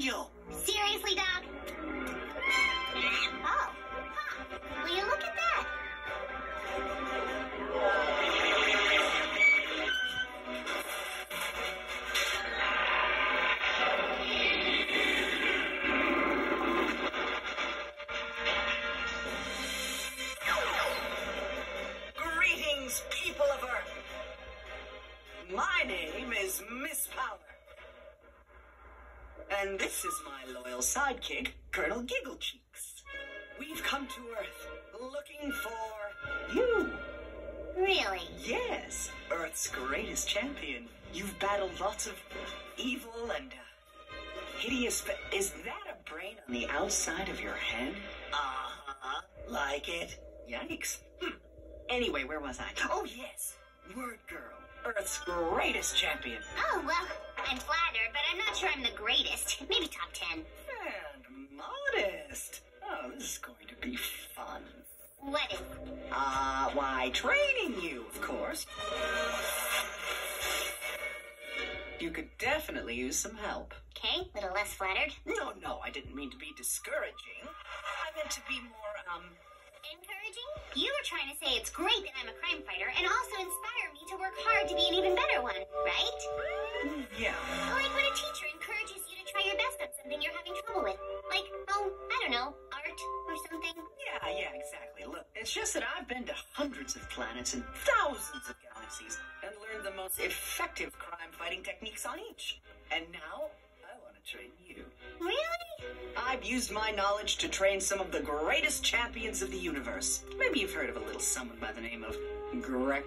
angel. Seriously, Doc? Oh. Huh. Will you look at that? Greetings, people of Earth. My name is Miss Power. And this is my loyal sidekick, Colonel Gigglecheeks. We've come to Earth looking for you. Really? Yes, Earth's greatest champion. You've battled lots of evil and uh, hideous. But is that a brain on the outside of your head? Uh huh. Like it. Yikes. Hmm. Anyway, where was I? Oh yes, Word Girl, Earth's greatest champion. Oh, well, I'm flattered, but I'm not sure I'm the greatest. Maybe top 10. And modest. Oh, this is going to be fun. What is? Uh, why, training you, of course. You could definitely use some help. Okay, little less flattered. No, no, I didn't mean to be discouraging. I meant to be more, um, Encouraging? You were trying to say it's great that I'm a crime fighter and also Like when a teacher encourages you to try your best at something you're having trouble with. Like, oh, I don't know, art or something. Yeah, yeah, exactly. Look, it's just that I've been to hundreds of planets and thousands of galaxies and learned the most effective crime fighting techniques on each. And now, I want to train you. Really? I've used my knowledge to train some of the greatest champions of the universe. Maybe you've heard of a little someone by the name of Grek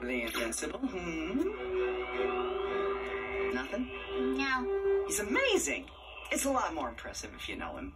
the Invincible. Hmm? Nothing? No. He's amazing. It's a lot more impressive if you know him.